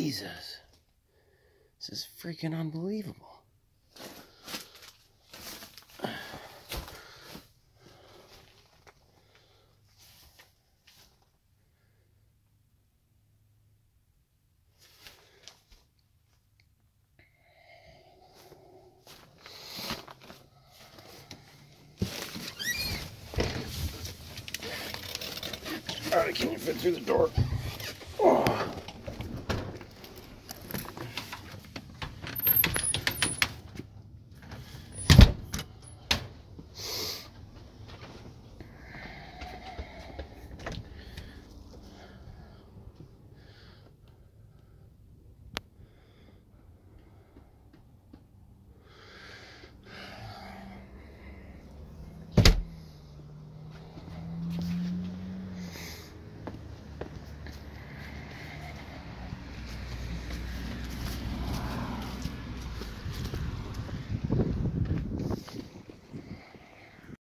Jesus. This is freaking unbelievable. Alright, can you fit through the door?